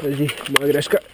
Jadi buat greskat.